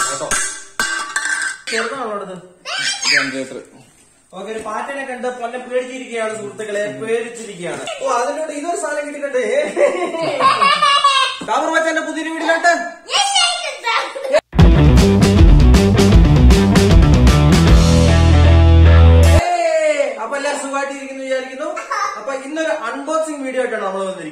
കേട്ടോ. ഓക്കെ ഒരു പാറ്റനെ കണ്ട് പൊന്നെ പേടിച്ചിരിക്കുകയാണ് സുഹൃത്തുക്കളെ പേടിച്ചിരിക്കുകയാണ്. ഓ അതിനോട് ഇതൊരു സാധനം കിട്ടിക്കട്ടെ ഡാബർ മച്ചാന്റെ പുതിയൊരു വീട്ടിലോട്ട്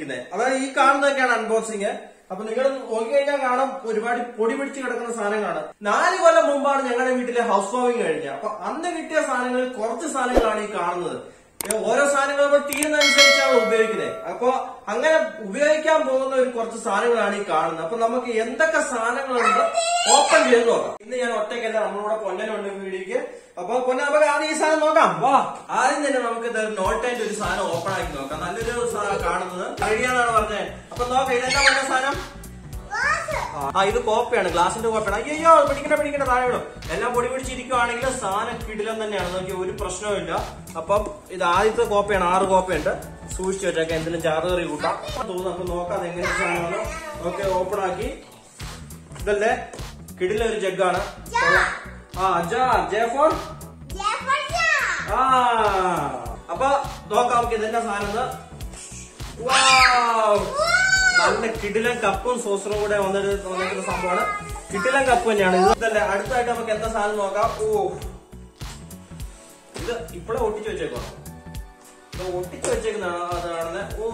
വന്നിരിക്കുന്നത് അതായത് ഈ കാണുന്നതൊക്കെയാണ് അൺബോക്സിങ് അപ്പൊ നിങ്ങൾ നോക്കിക്കഴിഞ്ഞാൽ കാണാം ഒരുപാട് പൊടി പിടിച്ച് കിടക്കുന്ന സാധനങ്ങളാണ്. നാല് കൊല്ലം മുമ്പാണ് ഞങ്ങളുടെ വീട്ടിലെ ഹൗസ് വാമിങ് കഴിഞ്ഞത്. അപ്പൊ അന്ന് കിട്ടിയ സാധനങ്ങളിൽ കുറച്ച് സാധനങ്ങളാണ് ഈ കാണുന്നത്. ഓരോ സാധനങ്ങൾ നമ്മൾ തീരുന്നതനുസരിച്ചാണ് ഉപയോഗിക്കുന്നത്. അപ്പൊ അങ്ങനെ ഉപയോഗിക്കാൻ പോകുന്ന ഒരു കുറച്ച് സാധനങ്ങളാണ് ഈ കാണുന്നത്. അപ്പൊ നമുക്ക് എന്തൊക്കെ സാധനങ്ങളുണ്ട് ഓപ്പൺ ചെയ്ത് നോക്കാം. ഇന്ന് ഞാൻ ഒറ്റയ്ക്കല്ല നമ്മളിവിടെ പൊന്നനുണ്ട് വീടിക്ക് അപ്പൊ പൊന്ന നമുക്ക് ആദ്യം ഈ സാധനം നോക്കാം. വാ. ആദ്യം തന്നെ നമുക്ക് ഇത് നോട്ടായിട്ട് ഒരു സാധനം ഓപ്പൺ ആക്കി നോക്കാം. നല്ലൊരു സാധനം കാണുന്നത്. കഴിയാന്നാണ് പറഞ്ഞത്. അപ്പൊ നോക്കാം ഇതെന്താ പറഞ്ഞ സാധനം? ആ ഇത് കോപ്പയാണ് ഗ്ലാസിന്റെ കോപ്പയാണ്. അയ്യോ പിടിക്കണ്ട പിടിക്കണ്ട താഴെ വിടും എല്ലാം പൊടി പിടിച്ചിരിക്കുവാണെങ്കിൽ സാധനം കിടിലം തന്നെയാണ്. നോക്കി ഒരു പ്രശ്നവുമില്ല അപ്പം ഇത് ആദ്യത്തെ കോപ്പയാണ് ആറ് കോപ്പയുണ്ട്. സൂക്ഷിച്ചു വെച്ചേക്കാം എന്തെങ്കിലും ചാറ് കറി കൂട്ടാം. തോന്നുന്നു നമുക്ക് നോക്കാം അത് എങ്ങനെ സാധനമാണ്. ഓക്കെ ഓപ്പൺ ആക്കി. ഇതല്ലേ? കിടില ഒരു ജഗ്ഗാണ് ആ ജാ ജെ ഫോർ. ആ അപ്പൊ നോക്കാം നമുക്ക് ഇതെന്നെ സാധനം. നല്ല കിടിലൻ കപ്പും സോസറും കൂടെ വന്നിട്ട് വന്നിട്ടുള്ള സംഭവമാണ്. കിടിലൻ കപ്പ് തന്നെയാണ്. ഇതല്ലേ. അടുത്തായിട്ട് നമുക്ക് എന്താ സാധനം നോക്കാം? ഓ. ഇത് ഇപ്പഴേ ഒട്ടിച്ചു വെച്ചേക്കോ ഒട്ടിച്ചു വെച്ചേക്കുന്നതാണ് ഓ.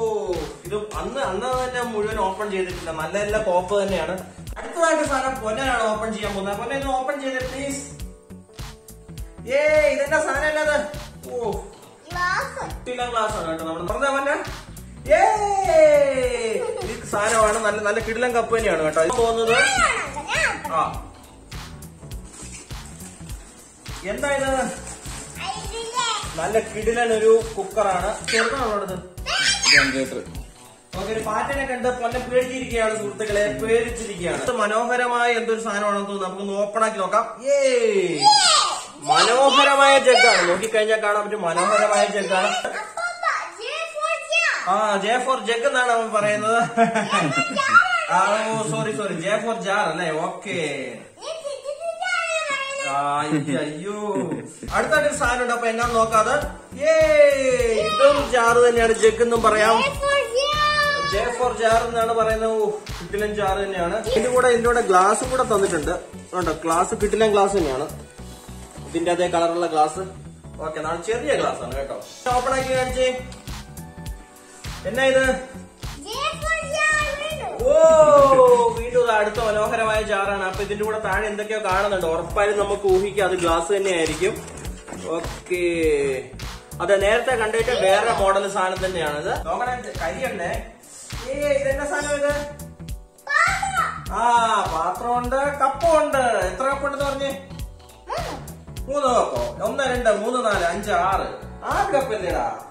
ഇത് അന്ന് അന്ന് തന്നെ മുഴുവൻ ഓപ്പൺ ചെയ്തിട്ടില്ല. നല്ല നല്ല കോപ്പ് തന്നെയാണ്. അടുത്തതായിട്ട് സാധനം പൊന്നനാണ് ഓപ്പൺ ചെയ്യാൻ പോകുന്നത്. പൊന്നെ ഇത് ഓപ്പൺ ചെയ്ത് പ്ലീസ് ഏ ഇതെന്താ സാധനം അല്ലാതെ? ഓ. കിട്ടില്ല ഗ്ലാസ് ആണ് കേട്ടോ നമ്മൾ പറഞ്ഞ ഈ സാധനമാണ് നല്ല നല്ല കിടിലൻ കപ്പ് തന്നെയാണ് കേട്ടോ. ഇത് പോകുന്നത്? ആ. എന്താ ഇത്? നല്ല കിടിലൻ ഒരു കുക്കറാണ്. ചെറുതാണുള്ളത് ഓക്കെ ഒരു പാറ്റനെ കണ്ട് പൊന്നെ പേടിച്ചിരിക്കുകയാണ് സുഹൃത്തുക്കളെ. പേടിച്ചിരിക്കുകയാണ്. ഇത് മനോഹരമായ എന്തൊരു സാധനമാണെന്ന് തോന്നുന്നു. നമുക്ക് ഓപ്പൺ ആക്കി നോക്കാം. ഏ മനോഹരമായ ജഗ്ഗാണ് നോക്കിക്കഴിഞ്ഞാൽ കാണാൻ പറ്റും മനോഹരമായ ജഗ്ഗാണ് ആ ജെ ഫോർ ജഗ് എന്നാണ് അവൻ പറയുന്നത്. ആ ഓ sorry sorry J for jar അല്ലേ? ഓക്കെ അയ്യോ. അടുത്തായിട്ട് സാധനം ഉണ്ട്. അപ്പൊ എന്നാ നോക്കാതെ ഏ ഇതും ജാറ് തന്നെയാണ്. ജഗ് എന്നും പറയാം. ജെ ഫോർ ജാർ എന്നാണ് പറയുന്നത്. ഓ കിട്ടിലൻ ജാർ തന്നെയാണ്. ഇതിന്റെ കൂടെ ഇതിന്റെ കൂടെ ഗ്ലാസ് കൂടെ തന്നിട്ടുണ്ട്. കണ്ടോ? ഗ്ലാസ് കിട്ടിലൻ ഗ്ലാസ് തന്നെയാണ്. ഇതിന്റെ അതേ കളറുള്ള ഗ്ലാസ് ഓക്കെ നാളെ ചെറിയ ഗ്ലാസ് ആണ് കേട്ടോ. ഓപ്പൺ ആക്കി കാണിച്ചേ. എന്നാ ഇത്? ഓ വീണ്ടും അടുത്ത മനോഹരമായ ജാറാണ്. അപ്പൊ ഇതിന്റെ കൂടെ താഴെ എന്തൊക്കെയോ കാണുന്നുണ്ട്. ഉറപ്പായും നമുക്ക് ഊഹിക്കാം. അത് ഗ്ലാസ് തന്നെയായിരിക്കും. ഓക്കെ. അതെ നേരത്തെ കണ്ടിട്ട് വേറെ മോഡൽ സാധനം തന്നെയാണിത് നോക്കണേ കരിയണ്ടേ? ഏ ഇതെന്നാ സാധനം ഇത്? ആ പാത്രമുണ്ട് കപ്പുണ്ട്. എത്ര കപ്പുണ്ടെന്ന് പറഞ്ഞേ? മൂന്ന് കപ്പോ? ഒന്ന് രണ്ട് മൂന്ന് നാല് അഞ്ച് ആറ്. ആറ് കപ്പല്ലേടാ.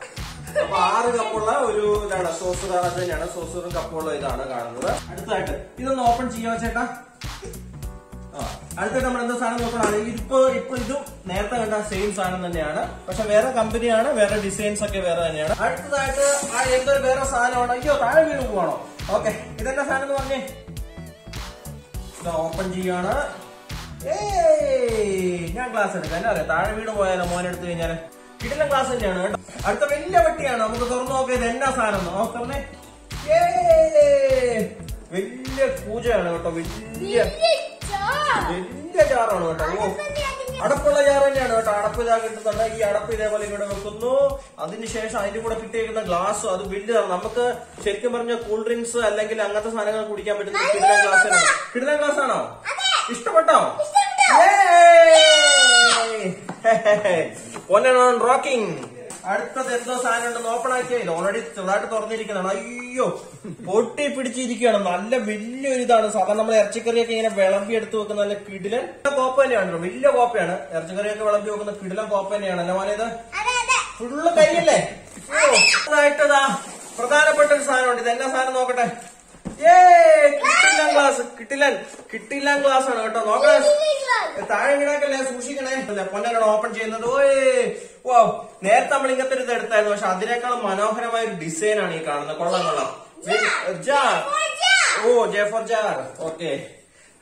അപ്പൊ ആറ് കപ്പുള്ള ഒരു ഇതാണ് സോസ് അത് തന്നെയാണ്. സോസറും കപ്പുള്ള ഇതാണ് കാണുന്നത്. അടുത്തതായിട്ട് ഇതൊന്ന് ഓപ്പൺ ചെയ്യാ ചേട്ടാ? ആ അടുത്തായിട്ട് നമ്മൾ എന്താ സാധനം നോക്കണാണ് ഇതിപ്പോ ഇപ്പൊ ഇതും നേരത്തെ കണ്ട സെയിം സാധനം തന്നെയാണ്. പക്ഷെ വേറെ കമ്പനിയാണ് വേറെ ഡിസൈൻസ് ഒക്കെ വേറെ തന്നെയാണ്. അടുത്തതായിട്ട് ആ എന്തൊരു വേറെ സാധനമാണ്? അയ്യോ താഴെ വീണ് പോകണോ ഓക്കെ ഇതെന്താ സാധനം എന്ന് പറഞ്ഞേ? ഓപ്പൺ ചെയ്യാണ്. ഏയ് ഞാൻ ക്ലാസ് എടുക്കാൻ അറിയാം താഴെ വീണ് പോയാലോ മോനെ എടുത്തു കഴിഞ്ഞാൽ? കിടിലൻ ക്ലാസ് തന്നെയാണ് കേട്ടോ. അടുത്ത വലിയ വെട്ടിയാണ് നമുക്ക് തുറന്നു നോക്കിയത് എന്നാ സാധനം? നോക്കണേ വലിയ പൂജയാണ് കേട്ടോ. വലിയ വലിയ ചാറാണ് കേട്ടോ. ഓ. അടപ്പുള്ള ചാറ് തന്നെയാണ് കേട്ടോ. അടപ്പ് ഇതാ കിട്ടുന്നുണ്ട്. ഈ അടപ്പ് ഇതേപോലെ ഇവിടെ വെക്കുന്നു. അതിനുശേഷം അതിന്റെ കൂടെ കിട്ടിയിരിക്കുന്ന ഗ്ലാസ് അത് വലുതാണ് നമുക്ക് ശരിക്കും പറഞ്ഞ കൂൾ ഡ്രിങ്ക്സ് അല്ലെങ്കിൽ അങ്ങനത്തെ സാധനങ്ങൾ കുടിക്കാൻ പറ്റുന്ന കിടിലൻ ഗ്ലാസ് ആണ് കിടിലൻ ഗ്ലാസ് ആണോ ഇഷ്ടപ്പെട്ടോ? ഒന്നാണ് റോക്കിംഗ് അടുത്തത് എന്തോ സാധനം ഉണ്ടെന്ന് ഓപ്പൺ ആക്കിയില്ല ഓൾറെഡി ചെറുതായിട്ട് തുറന്നിരിക്കുന്നതാണ്. അയ്യോ പൊട്ടി പിടിച്ചിരിക്കുകയാണ്. നല്ല വലിയൊരു ഇതാണ് സാധാരണ നമ്മൾ ഇറച്ചിക്കറിയൊക്കെ ഇങ്ങനെ വിളമ്പി എടുത്ത് വെക്കുന്ന നല്ല കിടിലൻ കോപ്പ തന്നെയാണ് വലിയ കോപ്പയാണ്. ഇറച്ചിക്കറിയൊക്കെ വിളമ്പി വെക്കുന്ന കിടിലൻ കോപ്പ തന്നെയാണ് അല്ല മോനെ ഇത്? ഫുള്ള് അതായിട്ടതാ. പ്രധാനപ്പെട്ട ഒരു സാധനമുണ്ട്. ഇത് എന്നാ സാധനം നോക്കട്ടെ? ഏ കിട്ടില്ലാൻ ഗ്ലാസ് കിട്ടില്ലാൻ കിട്ടില്ലാൻ ക്ലാസ് ആണ് കേട്ടോ. നോക്കാം. താഴെ വീണാക്കല്ലേ സൂക്ഷിക്കണേ. അല്ലേ, ഓപ്പൺ ചെയ്യുന്നത്. ഓയ്. ഓ നേരത്തെ നമ്മൾ ഇങ്ങനത്തെ ഒരു ഇത് എടുത്തായിരുന്നു. പക്ഷെ അതിനേക്കാളും മനോഹരമായ ഒരു ഡിസൈൻ ആണ് ഈ കാണുന്നത്. കൊള്ളാം കൊള്ളാം. Jar oh J for jar okay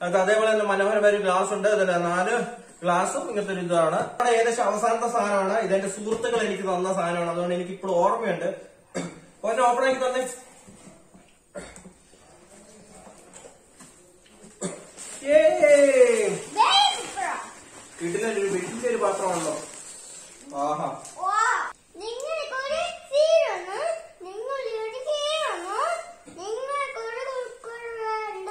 അത് അതേപോലെ തന്നെ മനോഹരമായ ഒരു ഗ്ലാസ് ഉണ്ട്. അതല്ല നാല് ഗ്ലാസും ഇങ്ങനത്തെ ഒരു ഇതാണ്. അവിടെ ഏകദേശം അവസാനത്തെ സാധനമാണ്. ഇതെന്റെ സുഹൃത്തുക്കൾ എനിക്ക് തന്ന സാധനമാണ്. അതുകൊണ്ട് എനിക്ക് ഇപ്പോൾ ഓർമ്മയുണ്ട് ഓപ്പൺ ആക്കി തന്നെ. പാത്രമാണല്ലോ ആഹാ. സീരൊന്ന് നിങ്ങളൊരു സീരൊന്ന് നിങ്ങൾക്കൊരു കുക്കർ വേണ്ട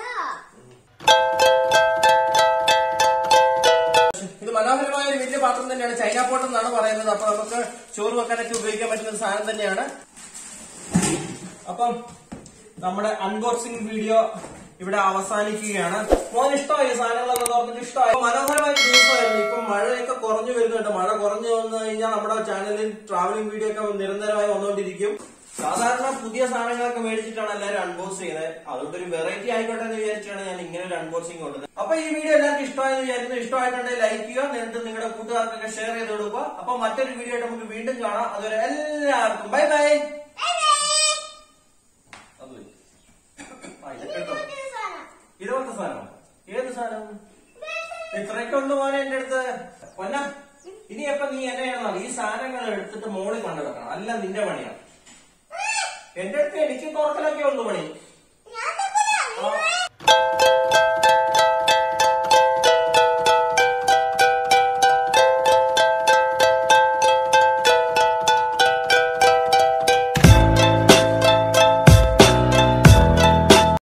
ഇത് മനോഹരമായ ഒരു വലിയ പാത്രം തന്നെയാണ്. ചൈന പോട്ട് എന്നാണ് പറയുന്നത്. അപ്പൊ നമുക്ക് ചോറ് വെക്കാനൊക്കെ ഉപയോഗിക്കാൻ പറ്റുന്ന ഒരു സാധനം തന്നെയാണ്. അപ്പം നമ്മുടെ അൺബോക്സിംഗ് വീഡിയോ ഇവിടെ അവസാനിക്കുകയാണ്. മോൻ ഇഷ്ടമായി സാധനങ്ങളൊക്കെ തുറന്നിട്ട് ഇഷ്ടമായി മനോഹരമായ ദിവസമായിരുന്നു. ഇപ്പൊ മഴയൊക്കെ കുറഞ്ഞു വരുന്നുണ്ട് മഴ കുറഞ്ഞു വന്നു കഴിഞ്ഞാൽ നമ്മുടെ ചാനലിൽ ട്രാവലിംഗ് വീഡിയോ ഒക്കെ നിരന്തരമായി വന്നുകൊണ്ടിരിക്കും. സാധാരണ പുതിയ സാധനങ്ങളൊക്കെ മേടിച്ചിട്ടാണ് എല്ലാവരും അൺബോക്സ് ചെയ്യുന്നത്. അതുകൊണ്ട് ഒരു വെറൈറ്റി ആയിക്കോട്ടെ എന്ന് വിചാരിച്ചാണ് ഞാൻ ഇങ്ങനെ ഒരു അൺബോക്സിംഗ് കൊണ്ടത് അപ്പൊ ഈ വീഡിയോ എല്ലാവർക്കും ഇഷ്ടമായെന്ന് വിചാരിക്കുന്നു. ഇഷ്ടമായിട്ടുണ്ടെങ്കിൽ ലൈക്ക് ചെയ്യുക. എന്നിട്ട് നിങ്ങളുടെ കൂട്ടുകാർക്കൊക്കെ ഷെയർ ചെയ്ത് കൊടുക്കുക. അപ്പൊ മറ്റൊരു വീഡിയോ ആയിട്ട് നമുക്ക് വീണ്ടും കാണാം. അതുവരെ എല്ലാവർക്കും ബൈ ബൈ ഇതൊരു സാധനം ഇതുപോലത്തെ സാധനം ഏത് സാധനം ഇത്രയൊക്കെ ഉണ്ട് മോനെ എന്റെ അടുത്ത്. പൊന്ന ഇനിയപ്പൊ നീ എന്നെ ചെയ്യണം ഈ സാധനങ്ങൾ എടുത്തിട്ട് മോളിൽ കൊണ്ടു വെക്കണം അല്ല നിന്റെ പണിയാണ്. എന്റെ അടുത്ത് എനിക്ക് തുറക്കലൊക്കെ ഉള്ളു പണി.